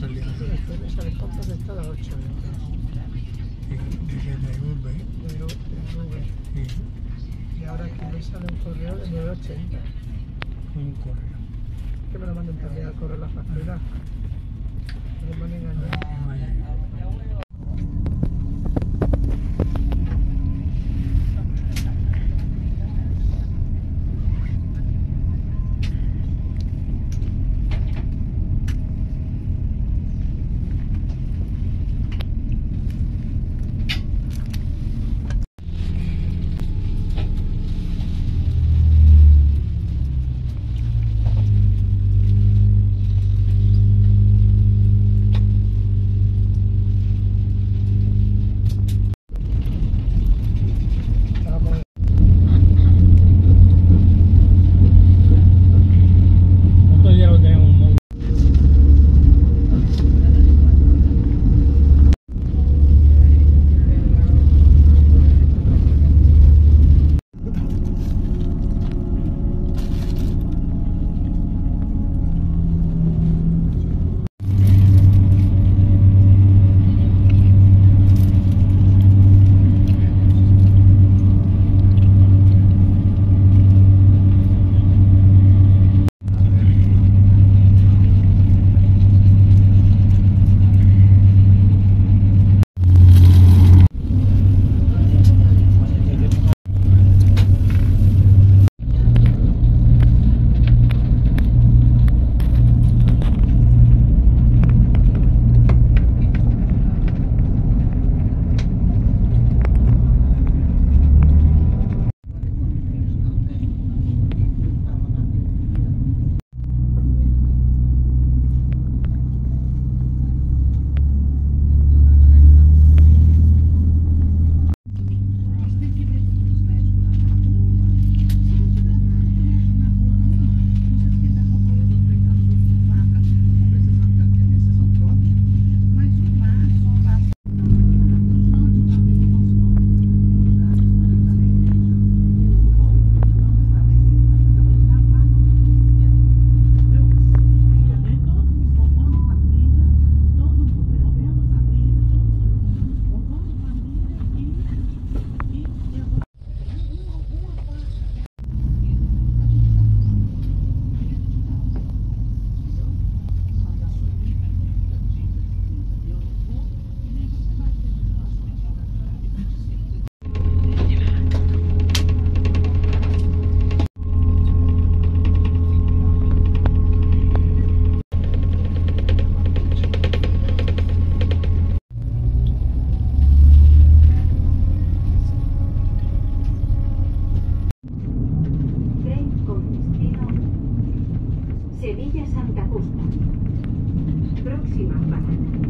salía. Esa respuesta de todas las 8 de la UV. Y ahora aquí me sale un correo de 980. Un correo. Que me lo manden también al correo de la factura. Me lo manden ah, a 9. time.